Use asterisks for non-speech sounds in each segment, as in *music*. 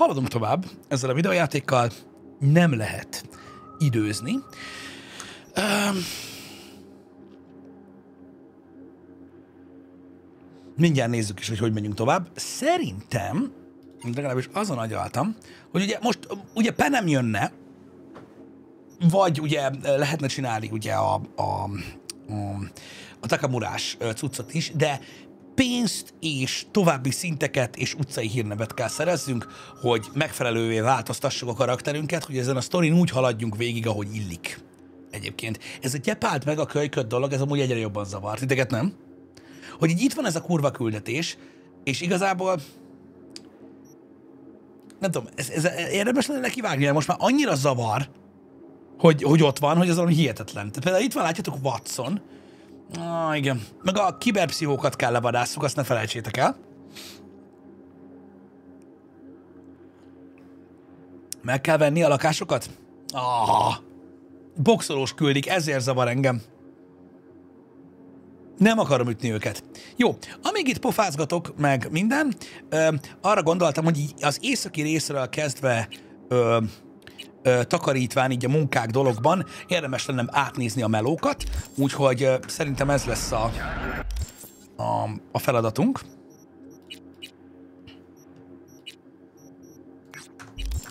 haladunk tovább ezzel a videójátékkal, nem lehet időzni. Um, mindjárt nézzük is, hogy hogy menjünk tovább. Szerintem, legalábbis azon agyaltam, hogy ugye most ugye penem jönne, vagy ugye lehetne csinálni ugye a, a, a, a takamurás cuccot is, de pénzt és további szinteket és utcai hírnevet kell szerezzünk, hogy megfelelővé változtassuk a karakterünket, hogy ezen a sztorin úgy haladjunk végig, ahogy illik. Egyébként. Ez a gyepált meg a kölyköt dolog, ez amúgy egyre jobban zavart. Titeket nem? Hogy így itt van ez a kurva küldetés, és igazából nem tudom, ez, ez érdemes lenne neki vágni, most már annyira zavar, hogy, hogy ott van, hogy az valami hihetetlen. Tehát például itt van, látjátok, Watson. Ah, igen. Meg a kiberpszichókat kell levadásszuk, azt ne felejtsétek el. Meg kell venni a lakásokat? Ah, boxolós küldik, ezért zavar engem. Nem akarom ütni őket. Jó, amíg itt pofázgatok, meg minden, ö, arra gondoltam, hogy az északi részről kezdve ö, ö, takarítván így a munkák dologban érdemes lenne átnézni a melókat, úgyhogy ö, szerintem ez lesz a, a, a feladatunk.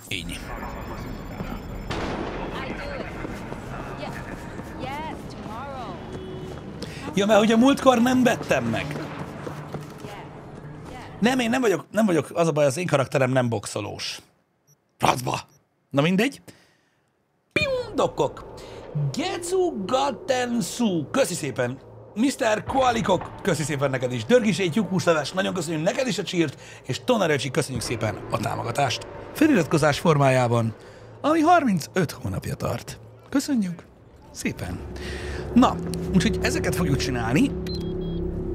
Így. Ja, mert hogy a múltkor nem vettem meg. Nem, én nem vagyok, nem vagyok, az a baj, az én karakterem nem boxolós. Racba! Na mindegy. Pium, dokkok. Getsu Gattensu. Köszi szépen. Mr. Qualikok, köszi szépen neked is. Dörgisét, lyukúsleves, nagyon köszönjük neked is a csírt, és Tonaröcsi, köszönjük szépen a támogatást. Feliratkozás formájában, ami 35 hónapja tart. Köszönjük szépen. Na, úgyhogy ezeket fogjuk csinálni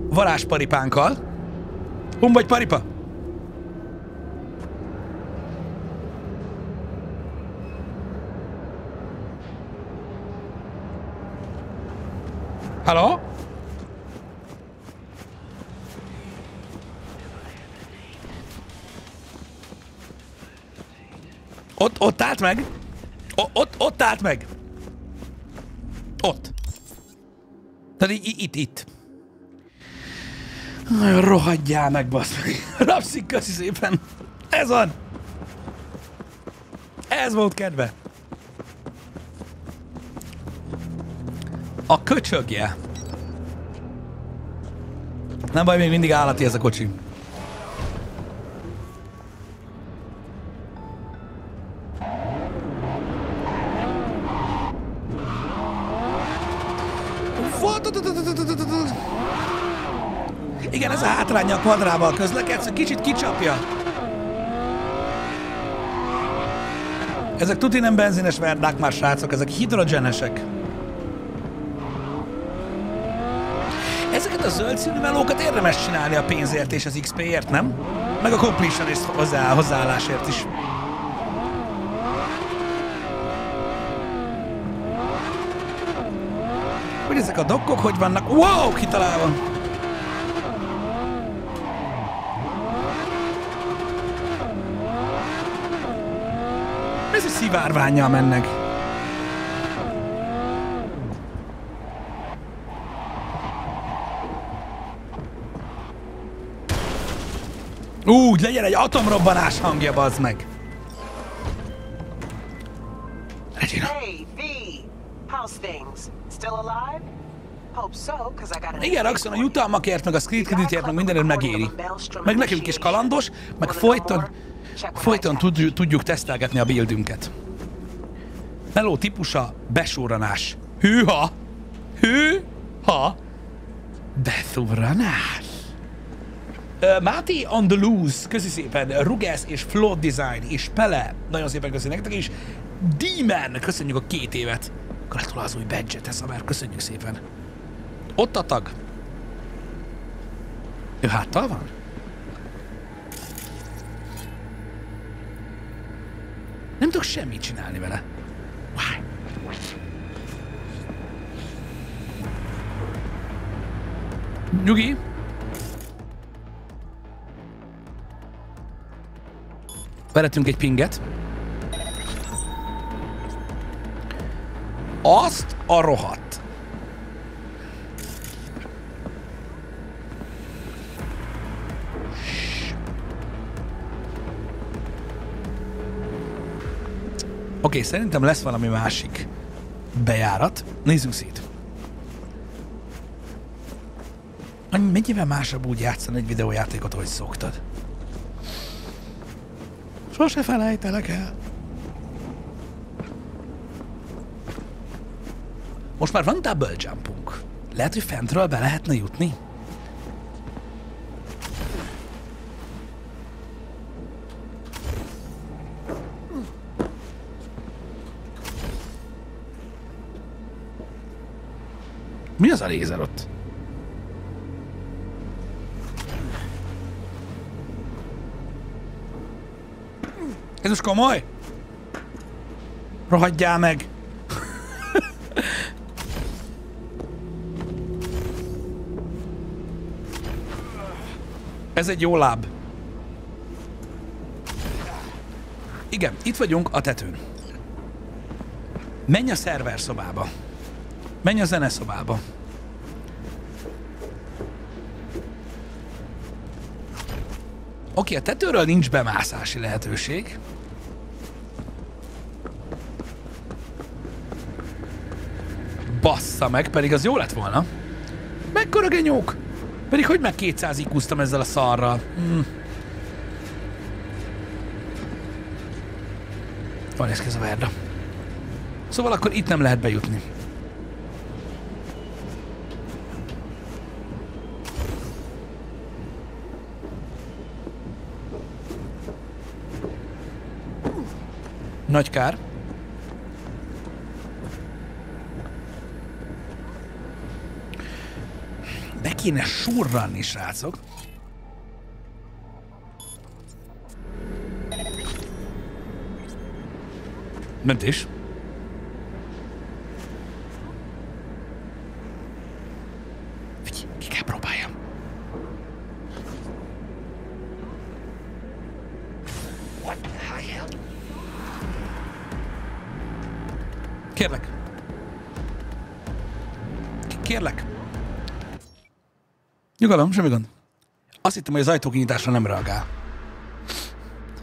varázsparipánkkal. Hon vagy paripa? Halló? Ott, ott állt meg? O, ott, ott állt meg? Ott. Tehát itt, itt, itt. Rohadjál meg, basz meg. *laughs* Rapszik, köszi szépen. Ez van. Ez volt kedve. A köcsögje. Nem baj, még mindig állati ez a kocsi. Igen, ez a hátránya a kvadrával közlekedsz, kicsit kicsapja. Ezek tuti nem benzines verdák már, srácok, ezek hidrogenesek. Ezeket a zöld színű melókat érdemes csinálni a pénzért és az XP-ért, nem? Meg a completion és hozzá, hozzáállásért is. Hogy ezek a dokkok hogy vannak? Wow, kitalálva! Ez egy szivárványjal mennek. Úgy, legyen egy atomrobbanás hangja, bazd meg! Regina. Hey, V. How's things? Still alive? Igen, Raxon, a jutalmakért, meg a street creditért, meg mindenért megéri. Meg nekünk is kalandos, meg folyton, folyton tud, tudjuk tesztelgetni a buildünket. Meló típusa, besúranás. Hűha! Hűha! Beszúranás. Máté on the loose, köszi szépen, Rugász és Float Design és Pele, nagyon szépen köszönjük nektek is. Demon, köszönjük a két évet. Gratulál az új badge-et, Eszamer, köszönjük szépen. Ott a tag. Ő háttal van? Nem tudok semmit csinálni vele. Why? Nyugi? Veretünk egy pinget. Azt a rohadt. Oké, okay, szerintem lesz valami másik bejárat. Nézzünk szét. Mennyivel másabb úgy játszani egy videójátékot, ahogy szoktad? Sose felejtelek el. Most már van double jumpunk. Lehet, hogy fentről be lehetne jutni? Mi az a lézer ott? Most komoly? Rohadjál meg! Ez egy jó láb. Igen, itt vagyunk a tetőn. Menj a szerver szobába. Menj a zene szobába. Oké, a tetőről nincs bemászási lehetőség. Bassza meg, pedig az jó lett volna. Mekkora genyók? Pedig hogy meg 200 iq ezzel a szarral? Hmm. Van ez ez a verda. Szóval akkor itt nem lehet bejutni. Nagy kár. Kéne surranni, srácok. Mentés. Nyugalom, semmi gond. Azt hittem, hogy az ajtókinyitásra nem reagál.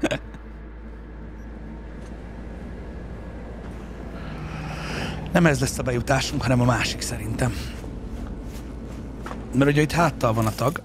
*laughs* Nem ez lesz a bejutásunk, hanem a másik szerintem. Mert ugye itt háttal van a tag.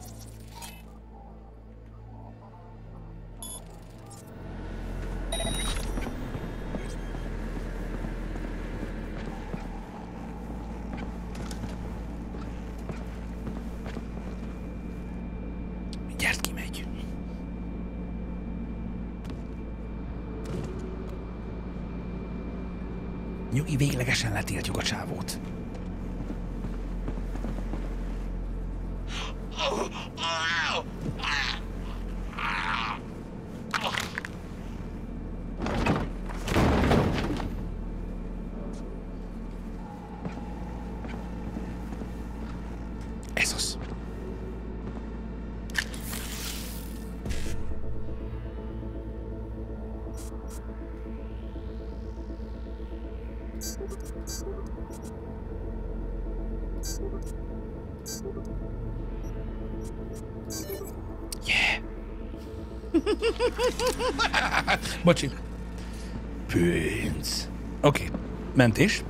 Yeah. *laughs* Bocsi. Pénz. Oké. Okay. Mentés.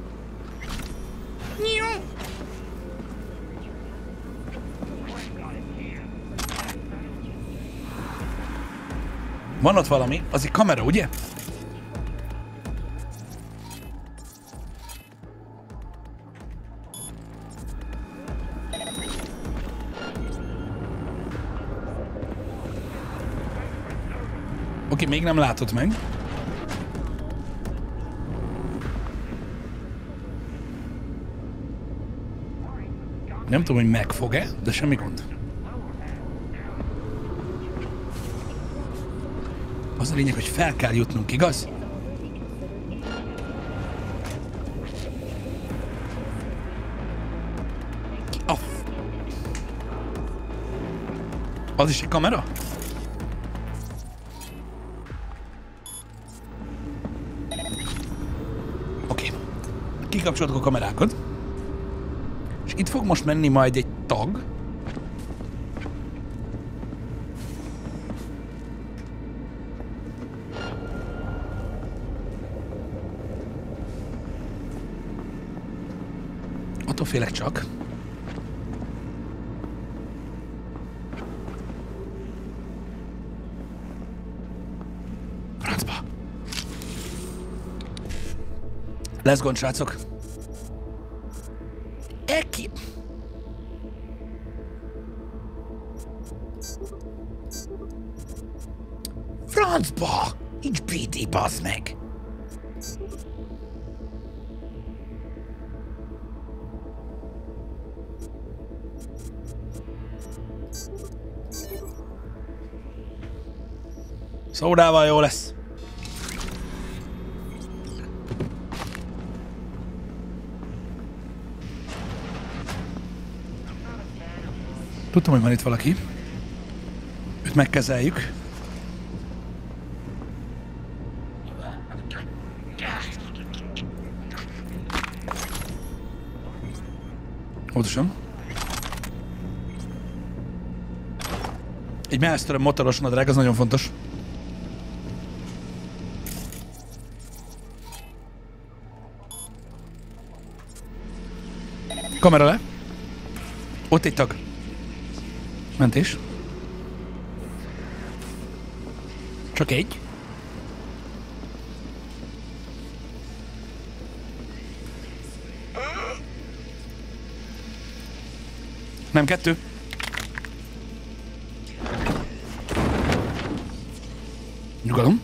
Van ott valami? Az egy kamera, ugye? Nem látod meg. Nem tudom, hogy megfog-e, de semmi gond. Az a lényeg, hogy fel kell jutnunk, igaz? A f- Az is egy kamera? Kikapcsoltuk a kamerákat, és itt fog most menni majd egy tag, Attól félek csak. Francba. Lesz gond, srácok. Szódával jó lesz. Tudtam, hogy van itt valaki. Őt megkezeljük. Óvatosan. Egy Maelstrom motoros nadrág, az nagyon fontos. Kamera le. Ott egy tag. Mentés. Csak egy. Nem kettő. Nyugalom.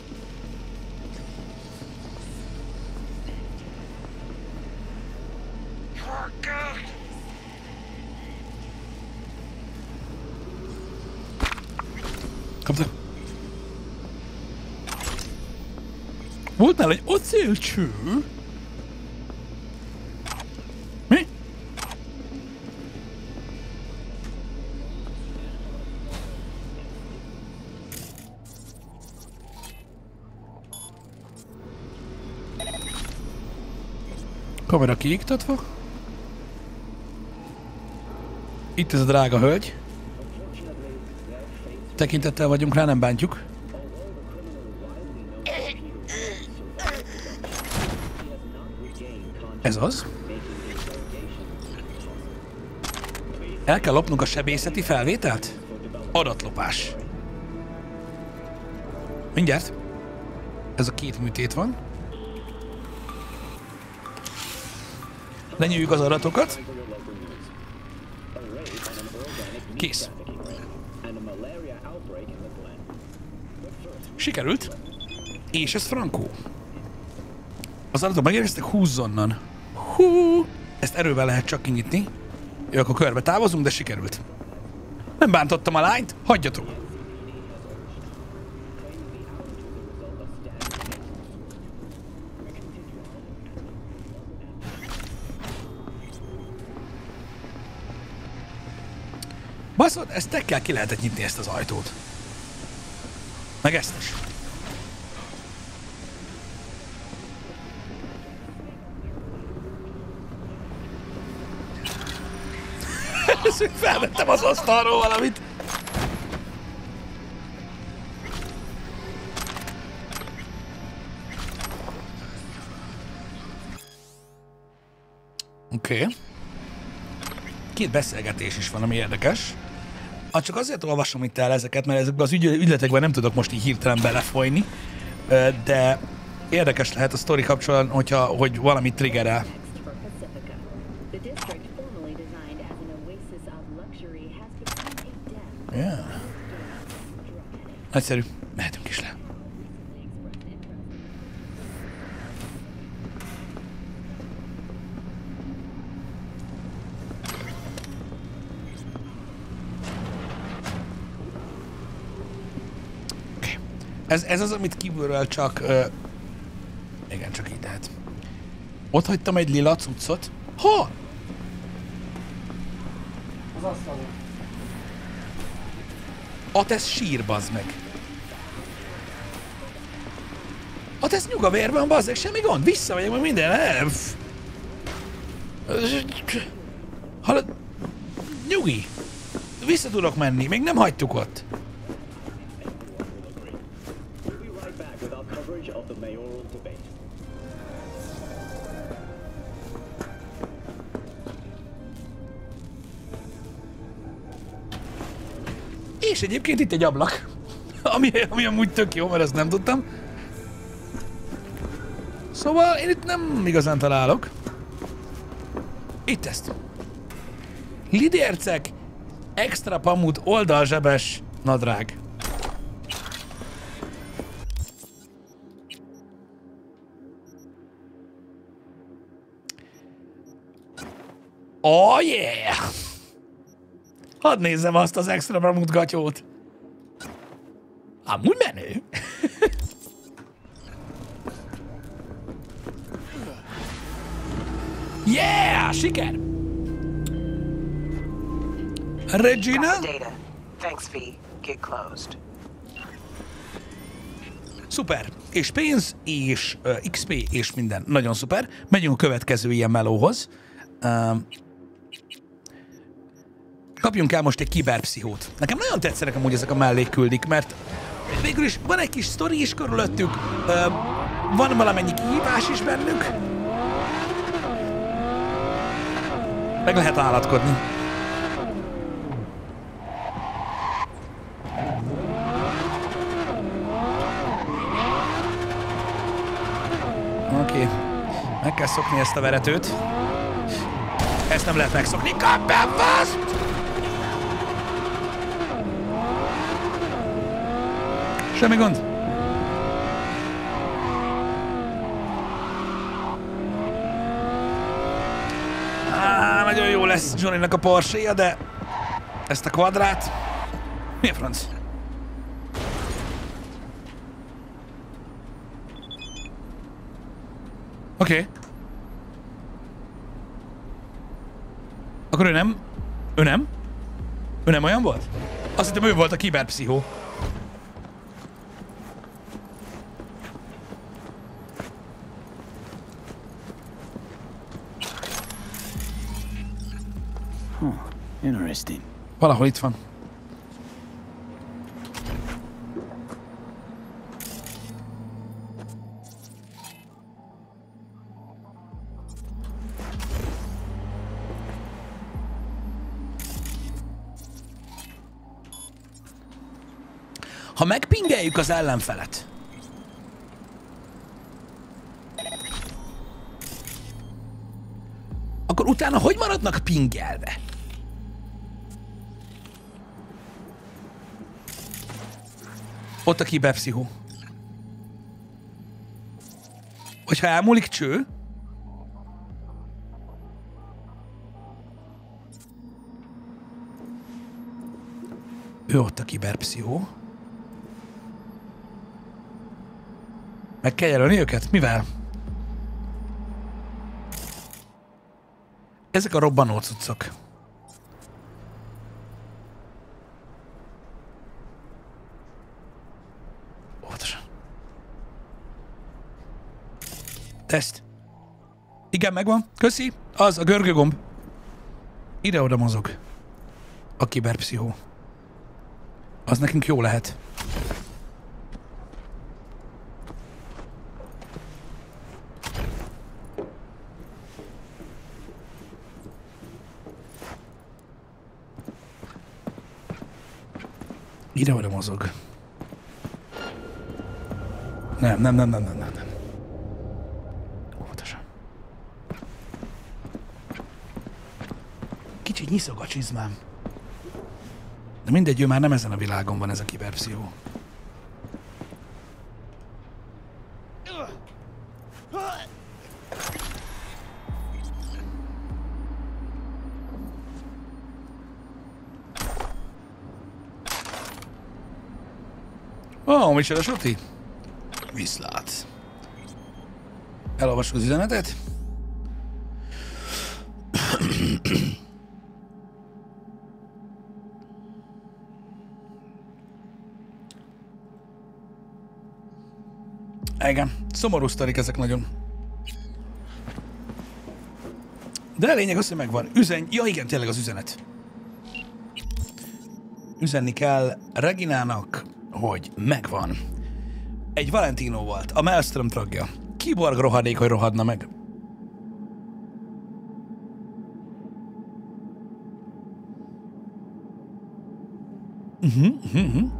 Kapta. Volt nála egy acélcső? Mi? Kamera kiiktatva. Itt ez a drága hölgy. Tekintettel vagyunk rá, nem bántjuk. Ez az. El kell lopnunk a sebészeti felvételt? Adatlopás. Mindjárt. Ez a két műtét van. Lenyűjjük az adatokat. Kész. Sikerült. És ez frankó. Az adatok megérkeztek, húzz onnan. Hú, ezt erővel lehet csak kinyitni. Jó, akkor körbe távozunk, de sikerült. Nem bántottam a lányt, hagyjatok. Baszod, ezt tekkel ki lehetett nyitni ezt az ajtót. Meg ezt is. *laughs* Felvettem az asztalról valamit. Oké. Okay. Két beszélgetés is van, ami érdekes. Hát csak azért olvasom itt el ezeket, mert ezekben az ügy, ügyletekben nem tudok most így hirtelen belefolyni, de érdekes lehet a sztori kapcsolatban, hogyha, hogy valami triggerel. Next for Ez, ez az, amit kívülről csak... Ö... Igen, csak így lehet. Ott hagytam egy lila cuccot. Ha! Az asztalon. A tesz sír, bazd meg. A tesz nyuga vérben, bazd meg, semmi gond. Visszamegyek, meg minden. Pff. Hallod? Nyugi! Vissza tudok menni, még nem hagytuk ott. Egyébként itt egy ablak. Ami, ami amúgy tök jó, mert ezt nem tudtam. Szóval én itt nem igazán találok. Itt ezt. Lidércek, extra pamut, oldalzsebes nadrág. Oh yeah! Hadd nézzem azt az extra pamut gatyót. Amúgy menő. yeah! Siker! Regina? Thanks, V. Get closed. Szuper. És pénz, és uh, XP, és minden. Nagyon szuper. Megyünk a következő ilyen melóhoz. Um, kapjunk el most egy kiberpszichót. Nekem nagyon tetszenek amúgy ezek a mellékküldik, mert végül is van egy kis sztori is körülöttük, van valamennyi kihívás is bennük. Meg lehet állatkodni. Oké. Meg kell szokni ezt a veretőt. Ezt nem lehet megszokni. Kap be, Semmi gond. Nagyon jó lesz Johnnynak a porsche de ezt a kvadrát... Mi a franc? Oké. Okay. Akkor ő nem? Ő nem? Ő nem olyan volt? Azt hittem ő volt a kiberpszichó. Interesting. Valahol itt van. Ha megpingeljük az ellenfelet, akkor utána hogy maradnak pingelve? Ott a kiberpszichó. Hogyha elmúlik cső, ő ott a kiberpszichó. Meg kell jelölni őket? Mivel? Ezek a robbanó cuccok. Teszt. Igen, megvan. Köszi. Az, a görgőgomb. Ide-oda mozog. A kiberpszichó. Az nekünk jó lehet. Ide-oda mozog. Nem, nem, nem, nem, nem, nem, nem. Óvatosan. Nyiszog a csizmám. De mindegy, ő már nem ezen a világon van ez a kiberpszichó. Ó, oh, micsoda suti? Viszlát. Elolvassuk az üzenetet? Igen, szomorú sztorik ezek nagyon. De a lényeg az, hogy megvan. Üzen... Ja igen, tényleg az üzenet. Üzenni kell Reginának, hogy megvan. Egy Valentino volt, a Maelstrom tagja. Kiborg rohadék, hogy rohadna meg. Uh-huh, uh-huh.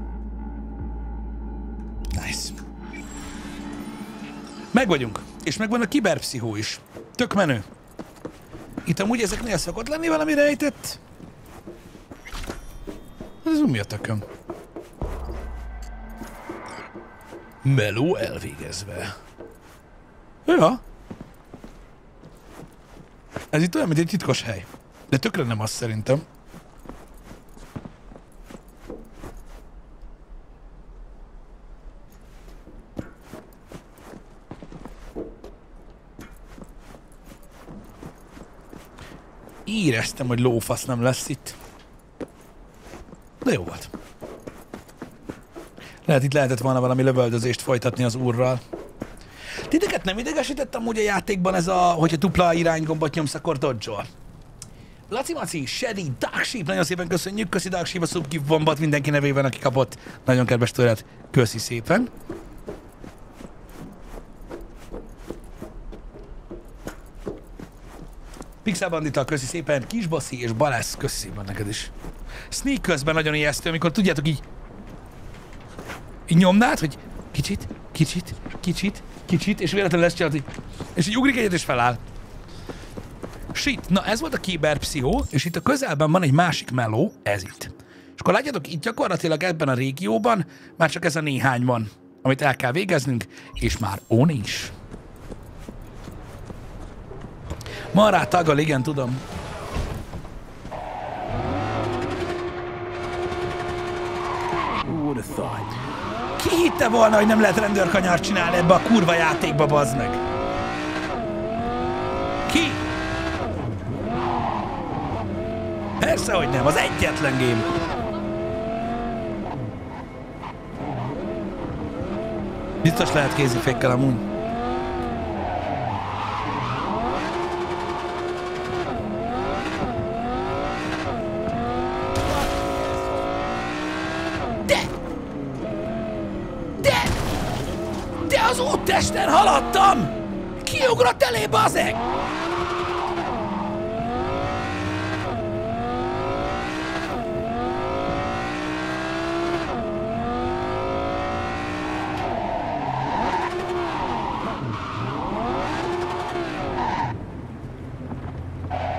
Meg. És megvan a kiberpszichó is. Tök menő. Itt amúgy ezeknél szokott lenni valami rejtett? Ez mi a tököm? Meló elvégezve. Ja. Ez itt olyan, mint egy titkos hely. De tökre nem az szerintem. Éreztem, hogy lófasz nem lesz itt. De jó volt. Lehet itt lehetett volna valami lövöldözést folytatni az úrral. Titeket nem idegesítettem úgy a játékban ez a, hogyha dupla iránygombot nyomsz, akkor dodge Laci Maci, Shady, Dark Sheep, nagyon szépen köszönjük. Köszi Dark Sheep a subgift bombat mindenki nevében, aki kapott. Nagyon kedves tőled. Köszi szépen. Pixel Bandita, köszi szépen. Kisbaszi és Balázs, köszi szépen neked is. Sneak közben nagyon ijesztő, amikor tudjátok így, így nyomnád, hogy kicsit, kicsit, kicsit, kicsit, és véletlenül lesz csinálod, hogy- és így ugrik egyet és feláll. Shit, na ez volt a kiberpszichó, és itt a közelben van egy másik meló, ez itt. És akkor látjátok, itt gyakorlatilag ebben a régióban már csak ez a néhány van, amit el kell végeznünk, és már on is. Mará taggal, igen, tudom. Ki hitte volna, hogy nem lehet rendőrkanyart csinálni ebbe a kurva játékba, bazd meg? Ki? Persze, hogy nem, az egyetlen game. Biztos lehet kézifékkel amúgy. Kiugrott elé, bazeg!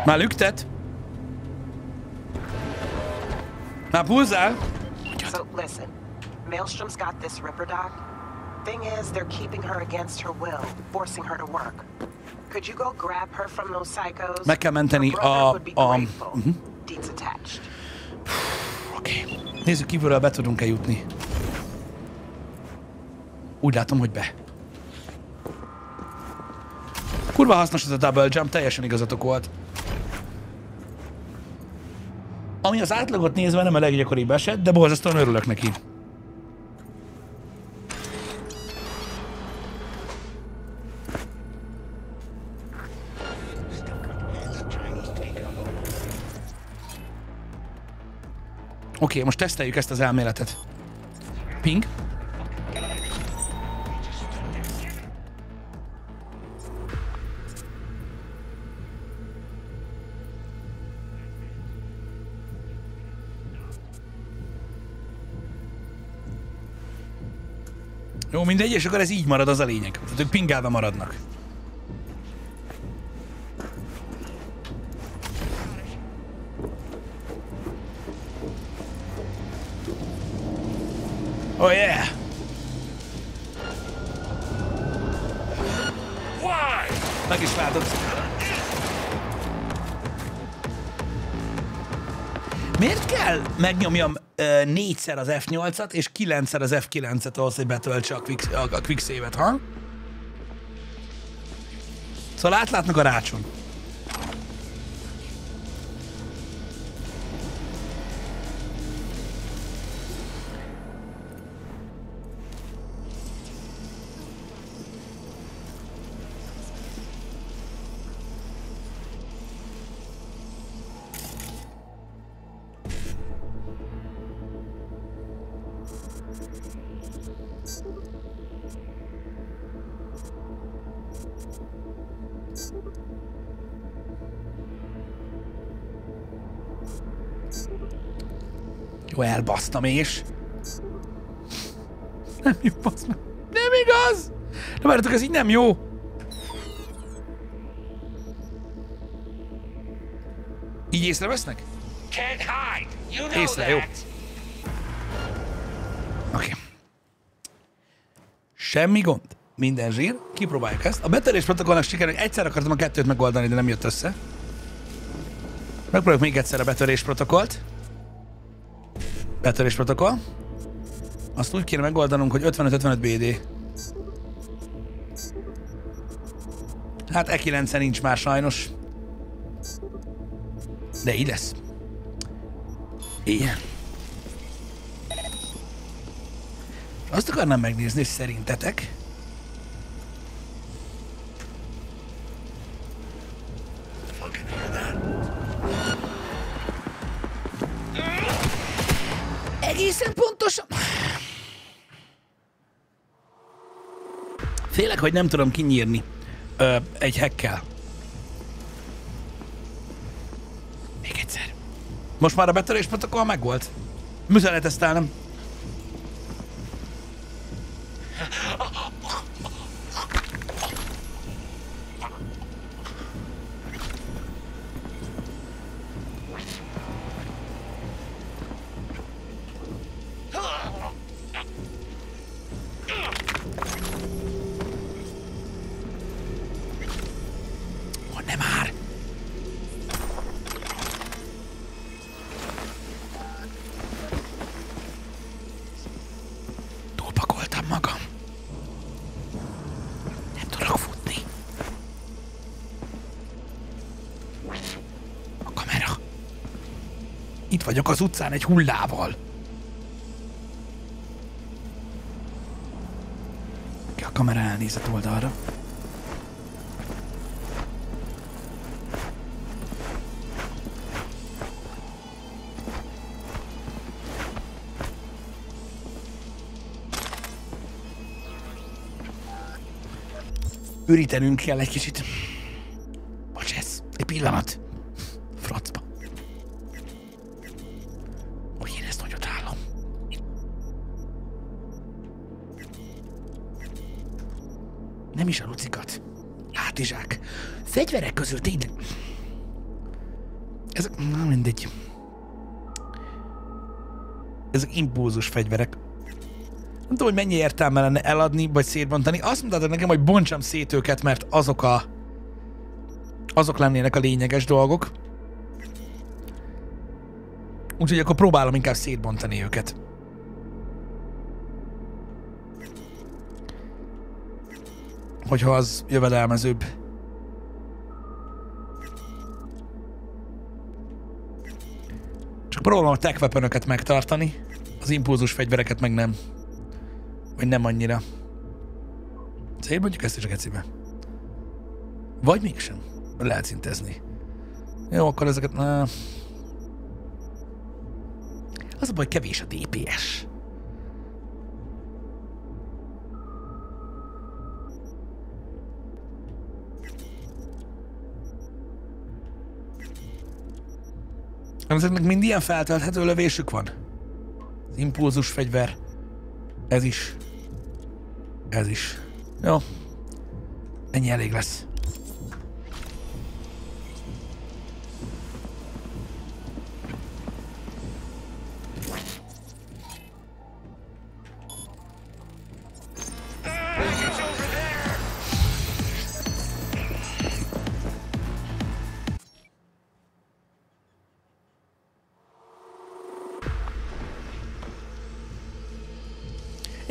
Már lüktet? Már pulzál? So listen, Maelstrom's got this Ripper Doc. Thing is, they're keeping her against her will, forcing her to work. Meg kell menteni a- be a- grateful. mhm. Oké. Okay. Nézzük kívülről be tudunk-e jutni. Úgy látom, hogy be. Kurva hasznos ez a double jump, teljesen igazatok volt. Ami az átlagot nézve nem a leggyakoribb eset, de borzasztóan örülök neki. Oké, most teszteljük ezt az elméletet. Ping. Jó, mindegy, és akkor ez így marad, az a lényeg. Tehát ők pingálva maradnak. Oh yeah! Meg is váltott. Miért kell megnyomjam ö, négyszer az F8-at és kilencszer az F9-et ahhoz, hogy betöltse a quick, a, a quick save-et, ha? Szóval átlátnak a rácson. Elbasztam és... Nem jó, basz meg. Nem igaz! De várjátok, ez így nem jó. Így észrevesznek? You know Észre, jó. Oké. Okay. Semmi gond. Minden zsír. Kipróbáljuk ezt. A betörés protokollnak sikerül. Egyszer akartam a kettőt megoldani, de nem jött össze. Megpróbáljuk még egyszer a betörés protokollt. Betörés protokoll. Azt úgy kéne megoldanunk, hogy 55-55 BD. Hát e 9 nincs már sajnos. De így lesz. Igen. Azt akarnám megnézni, hogy szerintetek hogy nem tudom kinyírni ö, egy hekkel. Még egyszer. Most már a betörés protokoll megvolt. Muszáj vagyok az utcán egy hullával. Ki a kamera elnézett oldalra. Ürítenünk kell egy kicsit. Bocs, ez. Egy pillanat. Közül tényleg... Ezek... Na mindegy. Ezek impulzus fegyverek. Nem tudom, hogy mennyi értelme lenne eladni, vagy szétbontani. Azt mondtátok nekem, hogy bontsam szét őket, mert azok a... Azok lennének a lényeges dolgok. Úgyhogy akkor próbálom inkább szétbontani őket. Hogyha az jövedelmezőbb. Próbálom a tech weaponöket megtartani, az impulzus fegyvereket meg nem. Vagy nem annyira. Szép mondjuk ezt is a gecibe. Vagy mégsem. Lehet szintezni. Jó, akkor ezeket... Na. Az a baj, kevés a DPS. Ezeknek mind ilyen feltölthető lövésük van? Az impulzus fegyver. Ez is. Ez is. Jó. Ennyi elég lesz.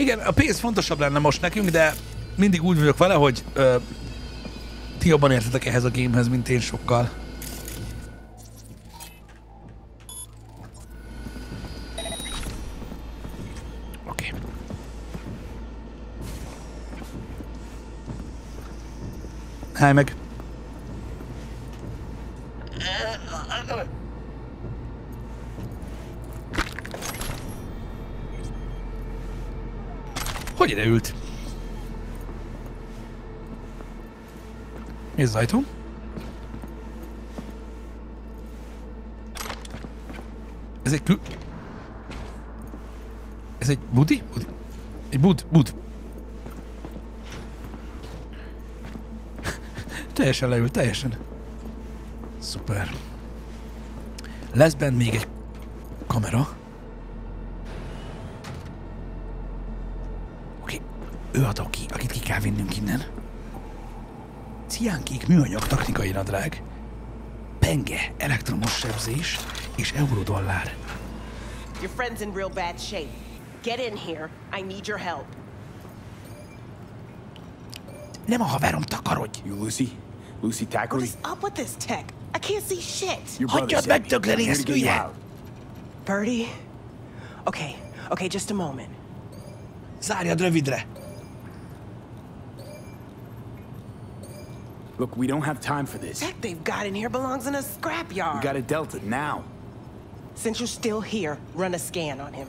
Igen, a pénz fontosabb lenne most nekünk, de mindig úgy vagyok vele, hogy ö, ti jobban értetek ehhez a gamehez, mint én sokkal. Oké. Okay. Meg. Ide ült? Az ajtó? Ez egy kül... Ez egy budi? budi? Egy bud, bud. *laughs* teljesen leült, teljesen. Szuper. Lesz benne még egy kamera. Ő a doki, akit ki kell vinnünk innen. Ciánkék műanyag taktikai nadrág, penge, elektromos sebzés és eurodollár. Your friend's in real bad shape. Get in here. I need your help. Nem a haverom takarodj! You Lucy? Lucy What Thackeray? is up with this tech? I can't see shit. Your Hagyjad sent me. megdögleni I'm here ezt, hülye! Birdie? Okay, okay, just a moment. Zárjad rövidre! Look, we don't have time for this. Tech they've got in here belongs in a We scrapyard. got a Delta now. Since you're still here, run a scan on him.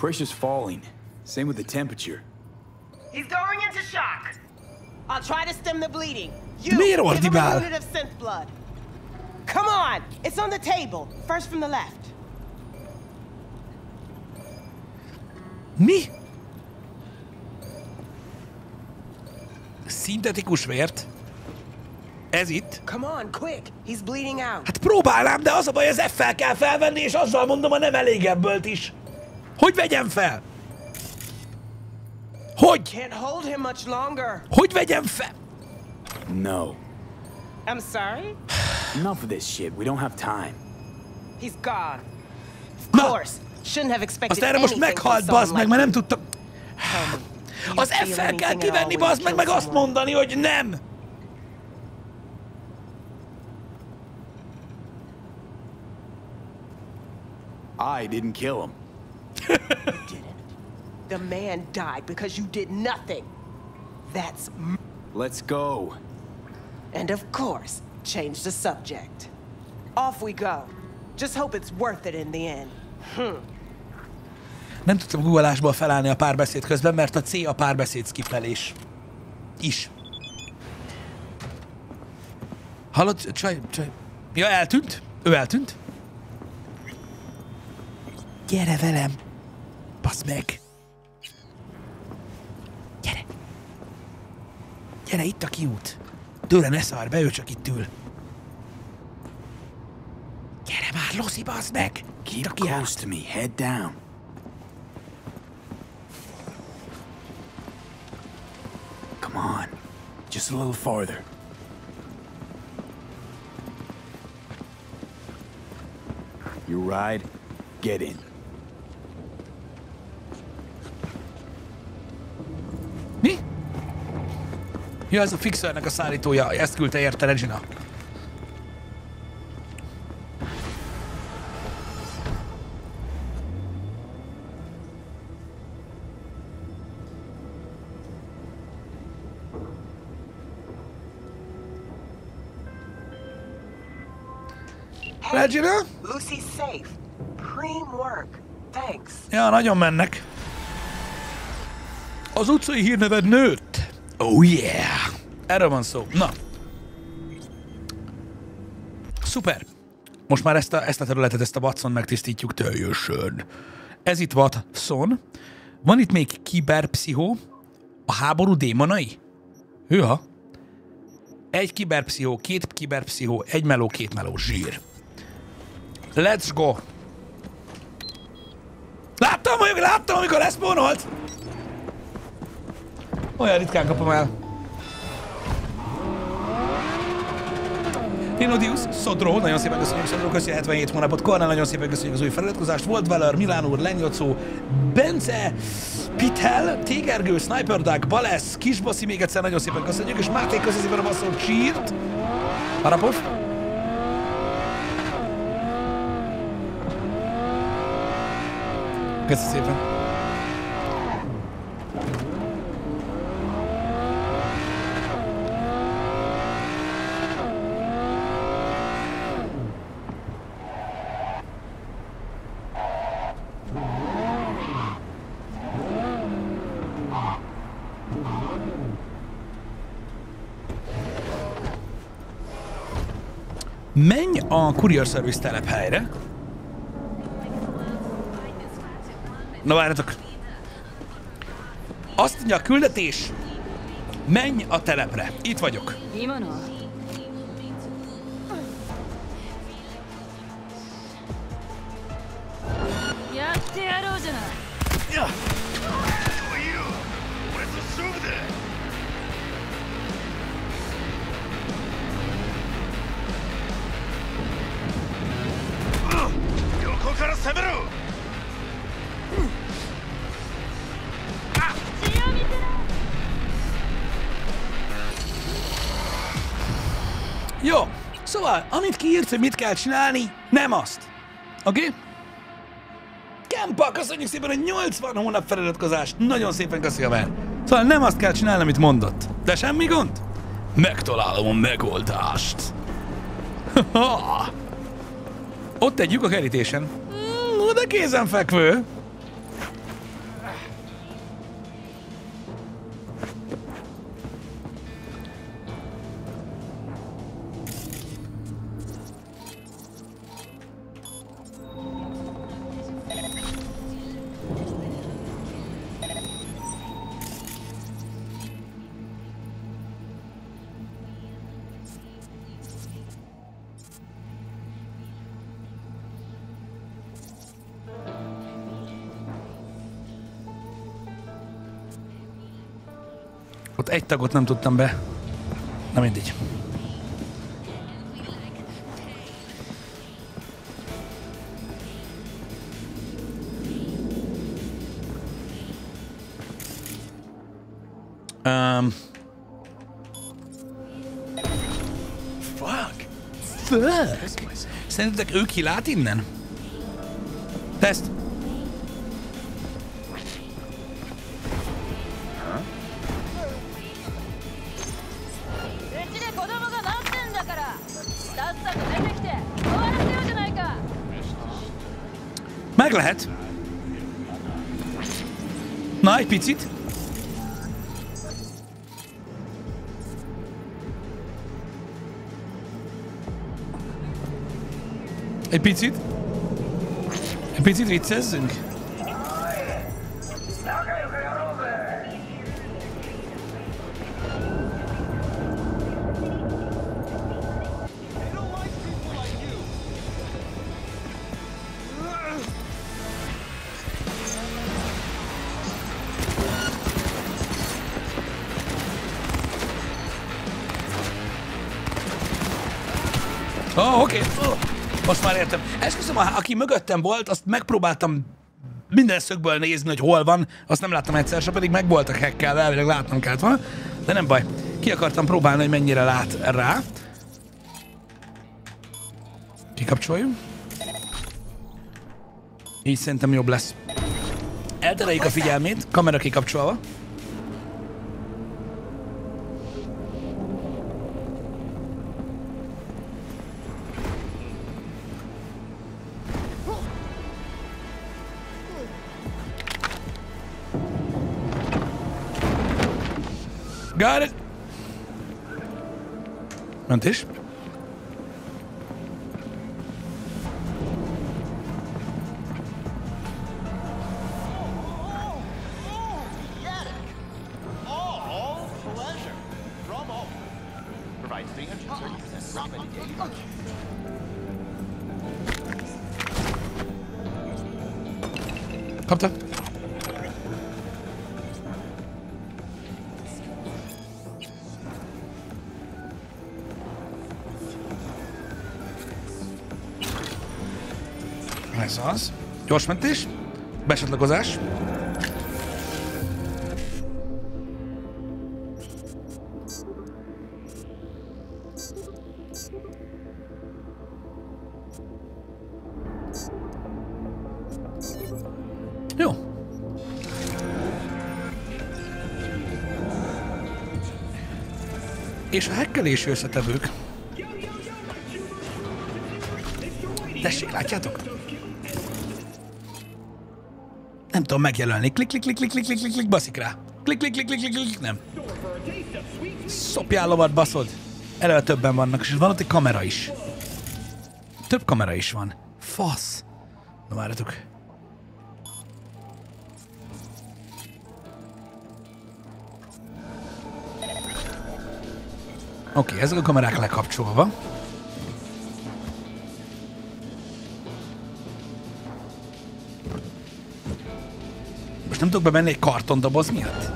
Pressure's falling. Same with the temperature. He's going into shock. I'll try to stem the bleeding. You Miért give him a unit of synth blood. Come on, it's on the table. First from the left. Mi? Szintetikus vért? Ez itt? Come on, quick. He's bleeding out. Hát próbálnám, de az a baj, az F-fel kell felvenni, és azzal mondom a nem elég ebből is. Hogy vegyem fel? Hogy? Can't hold him much longer. Hogy vegyem fel? No. I'm sorry? Enough of this shit. We don't have time. He's gone. Of course. Shouldn't have expected Azt erre most meghalt, bazd meg, mert nem tudtam. Tell me, do you Az F-fel kell anything at all kivenni, bazd meg, meg azt mondani, hogy nem. I didn't kill him. *laughs* You didn't. The man died because you did nothing. That's m- Let's go. and of course, change the subject. Off we go. Just hope it's worth it in the end. Hmm. Nem tudtam googleásból felállni a párbeszéd közben, mert a C a párbeszéd skippelés. Is. Hallod? Csaj, csaj. Ja, eltűnt? Ő eltűnt? Gyere velem! Basz meg! Gyere! Gyere, itt a kiút! Tőle ne szár be, ő csak itt ül. Gyere már, Loszi, bazd meg! Keep close to me. Head down. Just a little farther. You ride? Get in. Mi? Ja, ez a fixernek a szállítója. Ezt küldte érte Regina. Hey, Regina? Lucy's safe. Preem work. Thanks. Ja, nagyon mennek. Az utcai hírneved nőtt. Oh yeah! Erről van szó. Na. Szuper. Most már ezt a, ezt a területet, ezt a Watson megtisztítjuk teljesen. Ez itt Watson. Van itt még kiberpszichó. A háború démonai? Hűha. Egy kiberpszichó, két kiberpszichó, egy meló, két meló. Zsír. Let's go. Láttam, hogy láttam, amikor leszpónolt! Olyan ritkán kapom el. Pinodius, Szodró, nagyon szépen köszönjük Szodró, köszi 77 hónapot, Kornel, nagyon szépen köszönjük az új feliratkozást, Volt Veller, Milán úr, Lenyocó, Bence, Pitel, Tégergő, Sniper Duck, Balesz, Kisbossi, még egyszer nagyon szépen köszönjük, és Máté, köszi szépen a basszó Csírt, Harapov, Köszi szépen. Menj a Courier Service telephelyre, Na várjatok. Azt mondja a küldetés, menj a telepre. Itt vagyok. Kiírsz, hogy mit kell csinálni, nem azt. Oké? Okay? Kempa, köszönjük szépen a 80 hónap feliratkozást. Nagyon szépen köszi a ver. Szóval nem azt kell csinálni, amit mondott. De semmi gond? Megtalálom a megoldást. Ott egy lyuk a kerítésen. Mm, oda kézenfekvő. Egy tagot nem tudtam be. Na mindegy. Um, Fuck. fuck. Szerintetek ő kilát innen? Teszt. Na, egy picit. Egy picit. Egy picit már értem. Esküszöm, aki mögöttem volt, azt megpróbáltam minden szögből nézni, hogy hol van. Azt nem láttam egyszer, se pedig meg voltak elvileg látnom kellett volna. De nem baj. Ki akartam próbálni, hogy mennyire lát rá. Kikapcsoljuk. Így szerintem jobb lesz. Eltereljük a figyelmét, kamera kikapcsolva. Got it. Am Tisch? Ez az. Gyors mentés. Besatlakozás. Jó. És a hekkelési összetevők. Tessék, látjátok? Tudom megjelölni. Klik, klik, klik, klik, klik, klik, klik, klik, baszik rá. Klik, klik, klik, klik, klik, klik, nem. Szopjál lovat, baszod. Eleve többen vannak, és van ott egy kamera is. több kamera is van. Fasz. Na várjatok. Oké, okay, ezek a kamerák lekapcsolva. Most nem tudok bemenni egy kartondoboz miatt?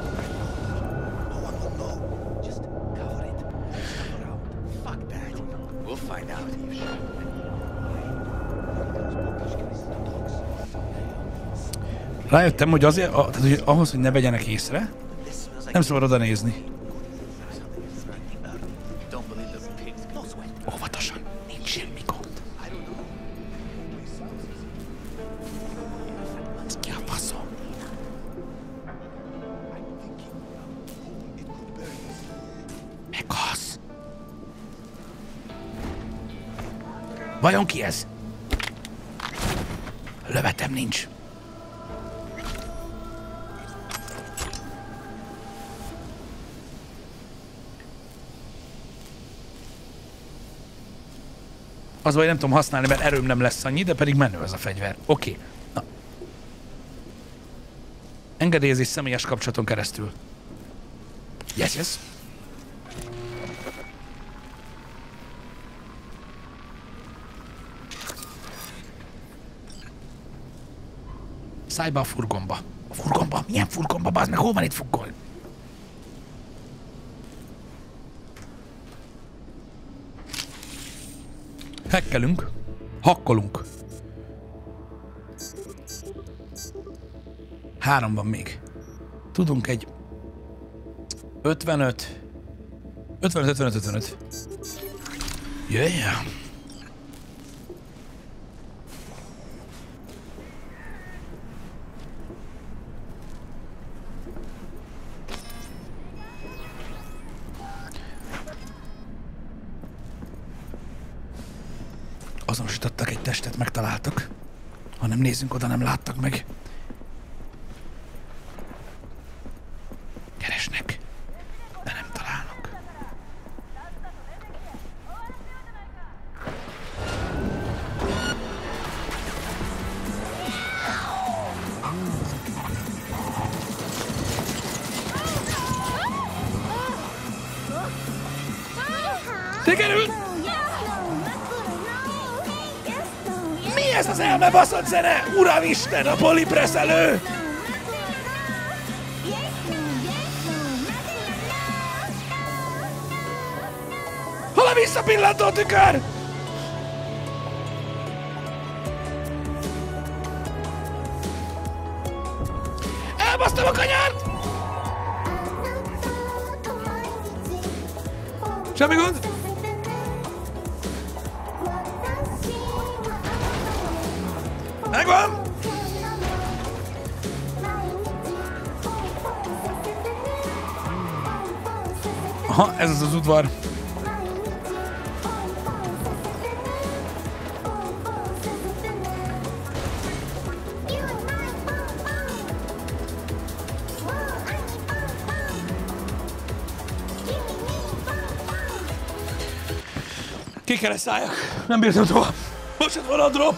Rájöttem, hogy azért, a- tehát, hogy ahhoz, hogy ne vegyenek észre, nem szabad oda nézni. Vajon ki ez? Lövetem nincs. Az vagy nem tudom használni, mert erőm nem lesz annyi, de pedig menő ez a fegyver. Oké. Na. Engedélyezés személyes kapcsolaton keresztül. Yes, yes. Szállj be a furgonba. A furgonba? Milyen furgonba? Bazd meg, hol van itt furgon? Hekkelünk. Hakkolunk. Három van még. Tudunk egy 55 55, 55, 55. Yeah. Azonosítottak egy testet, megtaláltak. Ha nem nézzünk oda, nem láttak meg. Keresnek, de nem találnak. Sikerült! Az elmebaszott zene? Uramisten, a polipreszelő! Hol a visszapillantó tükör? Elbasztam a kanyart! Semmi gond? Aha, ez az az udvar. Ki kell szálljak? Nem bírtam tovább. Most volna a drop.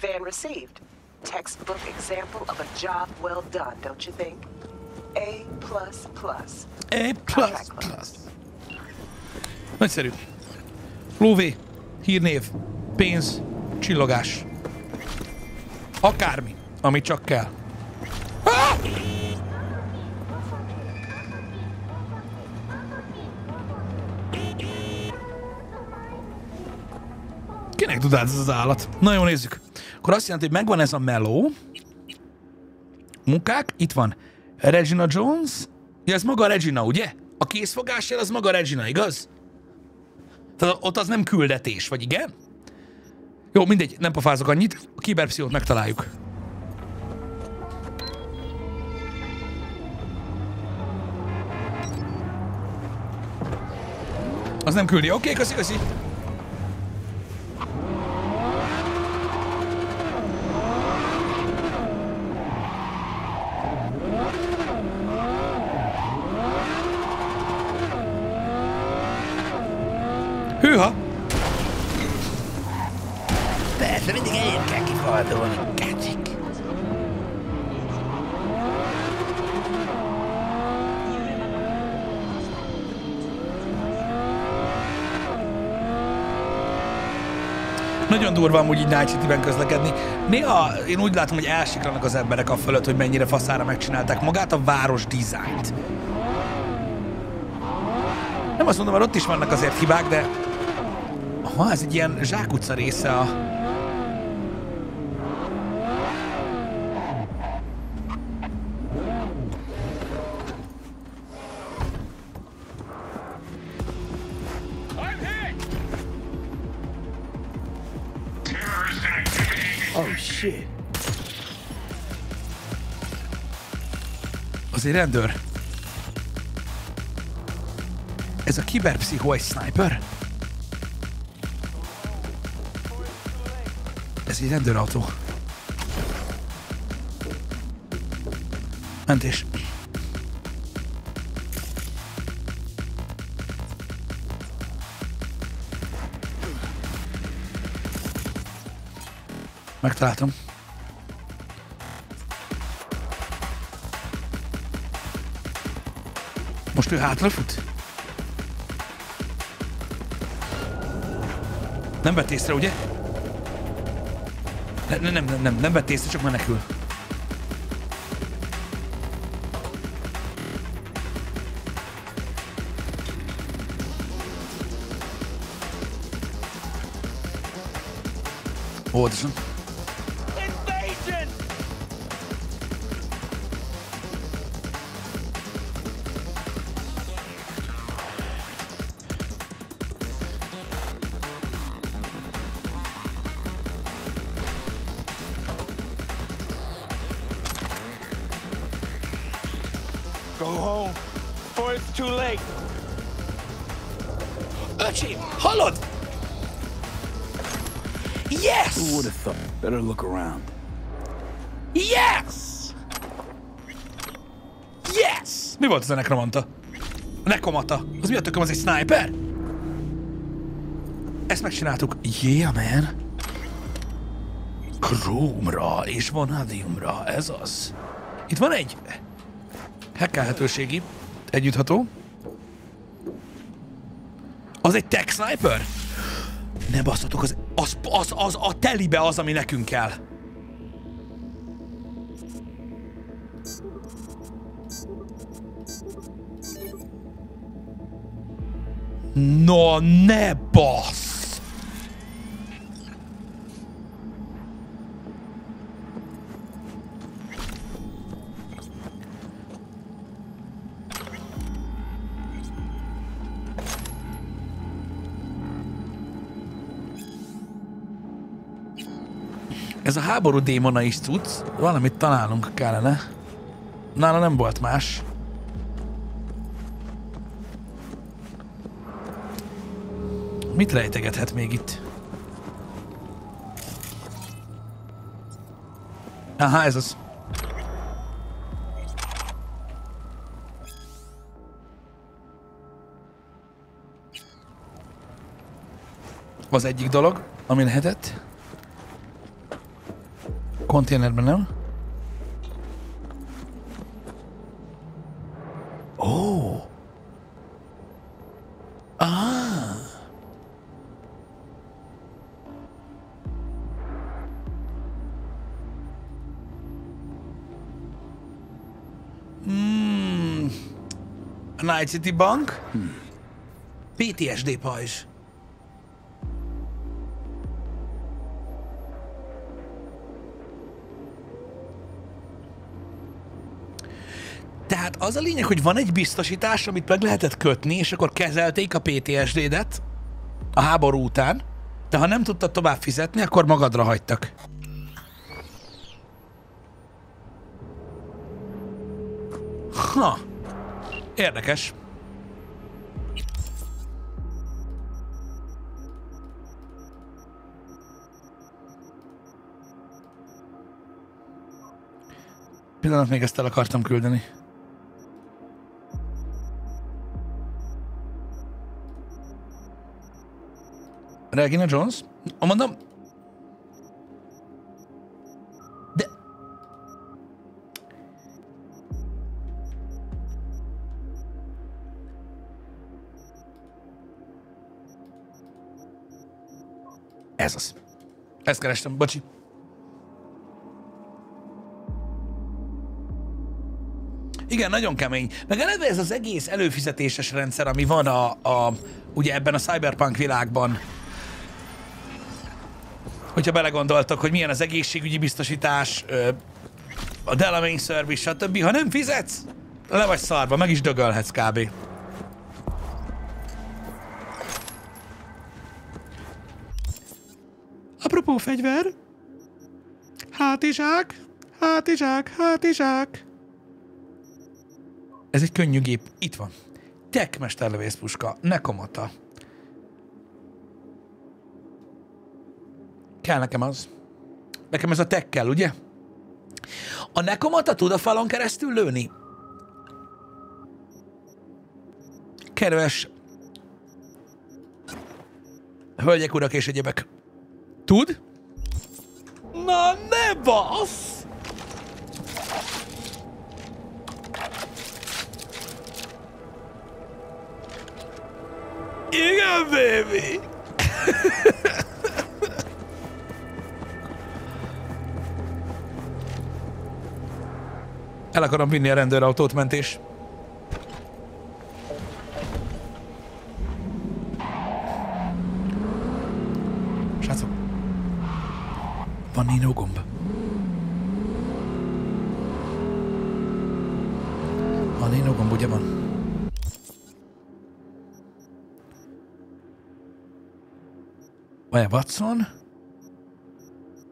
Van received. Textbook example of a job well done, don't you think? A plus plus. A plus plus. Nagyszerű. Lóvé, hírnév, pénz, csillogás. Akármi, ami csak kell. Ah! Kinek tud ez az állat? Na jó, nézzük. Akkor azt jelenti, hogy megvan ez a meló. Munkák, itt van Regina Jones. Ja, ez maga Regina, ugye? A készfogásjel az maga Regina, igaz? Tehát ott az nem küldetés, vagy igen? Jó, mindegy, nem pofázok annyit. A kiberpszichót megtaláljuk. Az nem küldi. Oké, okay, köszi, köszi. Hűha! szabadulni, kácsik. Nagyon durva amúgy így Night City-ben közlekedni. Néha én úgy látom, hogy elsiklanak az emberek a fölött, hogy mennyire faszára megcsinálták magát a város dizájnt. Nem azt mondom, mert ott is vannak azért hibák, de... Ha ez egy ilyen zsákutca része a... Azért rendőr. Ez a kiberpszichó egy sniper? Ez egy rendőrautó. Mentés. Megtaláltam. Most ő hátrafut? Nem vett észre, ugye? Ne, ne, nem, nem, nem, nem vett észre, csak menekül. Óvatosan. Invasion! Better look around. Yes! Yes! Mi volt az a nekromanta? A nekomata. Az mi a tököm, az egy sniper? Ezt megcsináltuk. Yeah, man. Krómra és vanádiumra, ez az. Itt van egy hackelhetőségi együttható. Az egy tech sniper? Ne basszatok, az, az, az, az a telibe az, ami nekünk kell. No, ne bassz! Ez a háború démona is cucc. Valamit találnunk kellene. Nála nem volt más. Mit rejtegethet még itt? Aha, ez az. Az egyik dolog, ami lehetett. Konténerben nem? Ó! Ah! Hmm. A Night City Bank? PTSD pajzs. Az a lényeg, hogy van egy biztosítás, amit meg lehetett kötni, és akkor kezelték a PTSD-det a háború után, de ha nem tudtad tovább fizetni, akkor magadra hagytak. Ha, érdekes. Pillanat, még ezt el akartam küldeni. Regina Jones. Ó, mondom... De... Ez az. Ezt kerestem, bocsi. Igen, nagyon kemény. Meg eleve ez az egész előfizetéses rendszer, ami van a, a ugye ebben a cyberpunk világban, hogyha belegondoltak, hogy milyen az egészségügyi biztosítás, a Delamain Service, stb. Ha nem fizetsz, le vagy szarva, meg is dögölhetsz kb. Apropó fegyver. Hátizsák, hátizsák, hátizsák. Ez egy könnyű gép. Itt van. Tech mesterlövészpuska. Nekomata. Kell nekem az. Nekem ez a tech kell, ugye? A Nekomata tud a falon keresztül lőni? Kedves hölgyek, urak és egyebek. Tud? Na ne bassz! Igen, baby! *laughs* El akarom vinni a rendőrautót mentés. Srácok, van Nino gomb. Van Nino gomb, ugye van? Van Watson?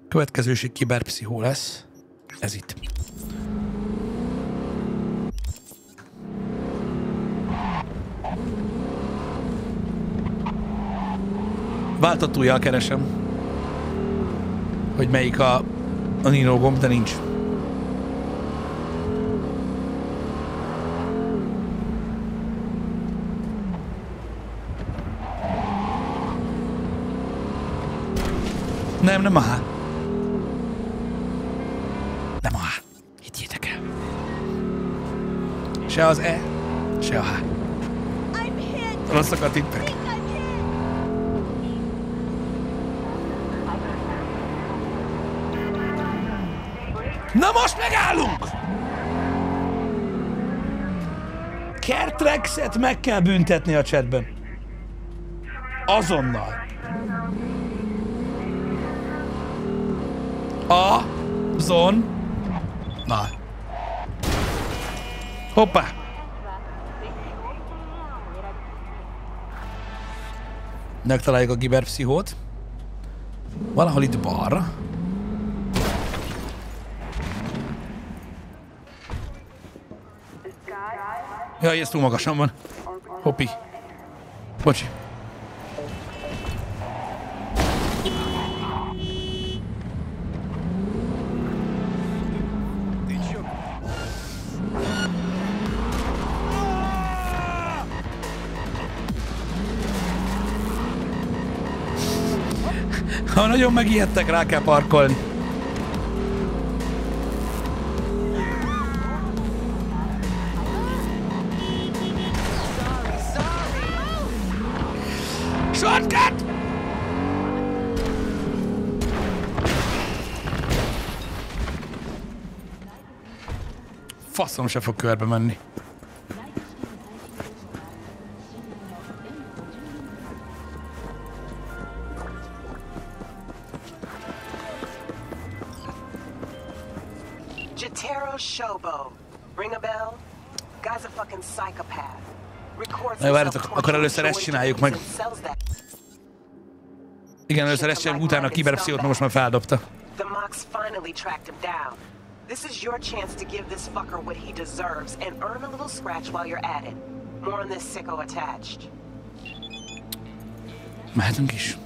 Következőség kiberpszichó lesz. Ez itt. Váltott ujjal keresem. Hogy melyik a, a Nino gomb, de nincs. Nem, nem a H. Nem a H. Higgyétek el. Se az E, se a H. Rosszak a tippek. I'm hit! Na most megállunk! Kertrexet meg kell büntetni a chatben. Azonnal. A zon. Na. Hoppá. Megtaláljuk a kiberpszichót. Valahol itt balra. Jaj, ez túl magasan van. Hoppi. Bocsi. Ha nagyon megijedtek, rá kell parkolni. Faszom se fog körbe menni. Shobo. Ring a bell? Guy's a fucking psychopath. Na jó, várjatok, akkor először ezt csináljuk meg. Igen, először ezt csináljuk, utána a kiberpszichót, most már feldobta. The Mox finally tracked him down. This is your chance to give this fucker what he deserves and earn a little scratch while you're at it. More on this sicko attached. Mehetünk is.